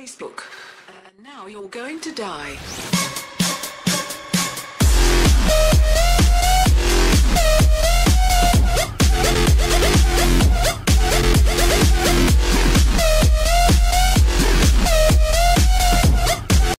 Facebook. And now you're going to die.